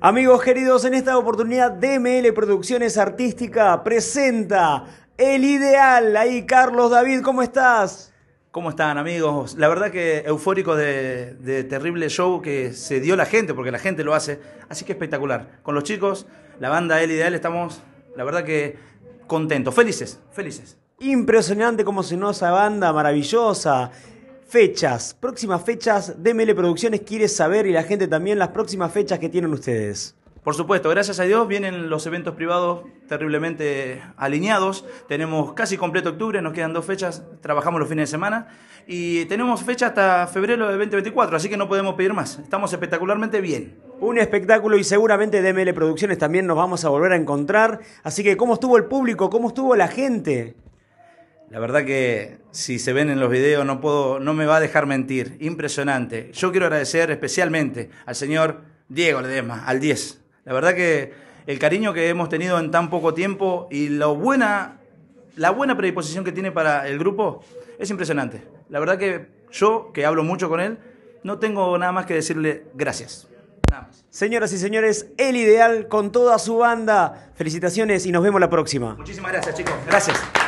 Amigos queridos, en esta oportunidad DML Producciones Artística presenta El Ideal. Ahí Carlos David, ¿cómo estás? ¿Cómo están amigos? La verdad que eufórico de, de, terrible show que se dio la gente, porque la gente lo hace, así que espectacular. Con los chicos, la banda El Ideal, estamos, la verdad que contentos, felices, felices. Impresionante cómo se nos esa banda, maravillosa. Fechas, próximas fechas, DML Producciones quiere saber y la gente también las próximas fechas que tienen ustedes. Por supuesto, gracias a Dios vienen los eventos privados terriblemente alineados. Tenemos casi completo octubre, nos quedan dos fechas, trabajamos los fines de semana y tenemos fecha hasta febrero de 2024, así que no podemos pedir más. Estamos espectacularmente bien. Un espectáculo y seguramente DML Producciones también nos vamos a volver a encontrar. Así que, ¿cómo estuvo el público? ¿Cómo estuvo la gente? La verdad que si se ven en los videos no puedo, no me va a dejar mentir. Impresionante. Yo quiero agradecer especialmente al señor Diego Ledesma, al 10. La verdad que el cariño que hemos tenido en tan poco tiempo y la buena, la buena predisposición que tiene para el grupo es impresionante. La verdad que yo, que hablo mucho con él, no tengo nada más que decirle gracias. Señoras y señores, el ideal con toda su banda. Felicitaciones y nos vemos la próxima. Muchísimas gracias, chicos. Gracias.